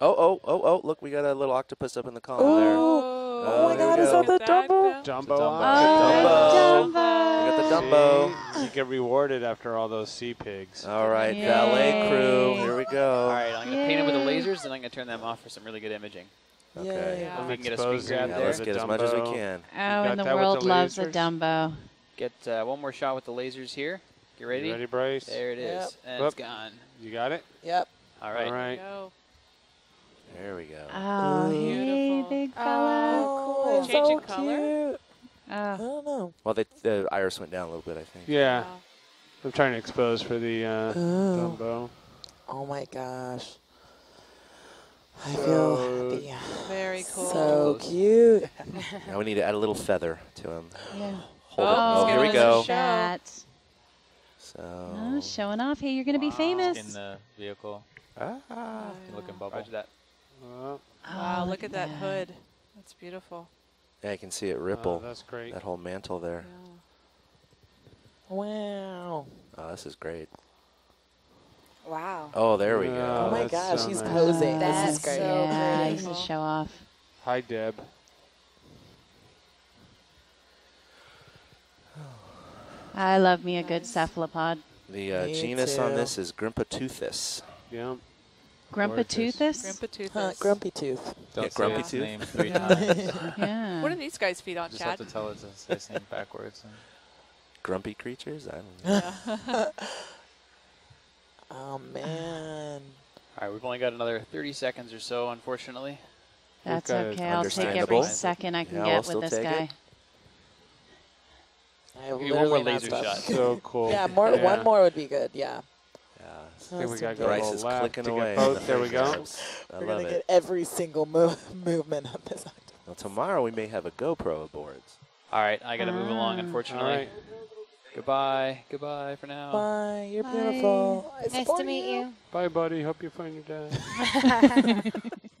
Oh, oh, oh, oh! Look, we got a little octopus up in the column there. Oh, Oh, my there we God! Is that the Look at Dumbo? Jumbo. Dumbo. Dumbo. We got the Dumbo. See? You get rewarded after all those sea pigs. All right, valet crew. Here we go. All right, I'm going to paint it with the lasers, and I'm going to turn them off for some really good imaging. Okay. Yay. Yeah. If we can get a Exposing screen grab Yeah, there. let's get as much as we can. Oh, and the world the loves a? Dumbo. Get uh, one more shot with the lasers here. Get ready. You ready, Bryce? There it is. Yep. And Whoop. it's gone. You got it? Yep. All right. All right. Go. There we go. Oh, hey, Beautiful. big fella. Oh, cool. Changing so color? cute. I Oh, don't know. Well, they, the iris went down a little bit, I think. Yeah. wow. I'm trying to expose for the uh, Oh. Dumbo. Oh my gosh. I So- feel happy. Very cool. So cute. Now we need to add a little feather to him. yeah. Hold Oh, it. Oh, here we go. shot. That. So. Oh, showing off. Hey, you're going to be famous. In the vehicle, Ah. looking bubble. Roger that. Uh, Wow, Oh, look at that yeah. hood. That's beautiful. Yeah, you can see it oh, ripple. that's great. that whole mantle there. Wow. Oh, this is great. Wow. Oh, there we Yeah. go. Oh my gosh, so he's nice. posing. This That's is great. so yeah, pretty. he's to show off. Hi, Deb. I love me a good cephalopod. The uh, Me genus on this is Grimpoteuthis. Yeah. Grumpatoothus? Grandpa Toothus. Huh, grumpy tooth. Don't Yeah, say grumpy its tooth. name three times. Yeah. What do these guys feed on, Just have to tell it to say its name backwards. Grumpy creatures? I don't know. Oh man. All right, we've only got another 30 seconds or so, unfortunately. That's got it. okay. I'll take every second I can Yeah, we'll get with this guy. it. I have one more laser shot. So cool. Yeah, more. Yeah. One more would be good. Yeah. Yeah. I think we got to go Bryce is left clicking to away. get the. There we go. I We're love gonna it. get every single move, movement of this. Well, tomorrow we may have a GoPro aboard. All right, I got to move along, Ah. unfortunately. All right. Goodbye. Goodbye for now. Bye. You're Bye. beautiful. I Nice to meet you. Bye, buddy. Hope you find your dad.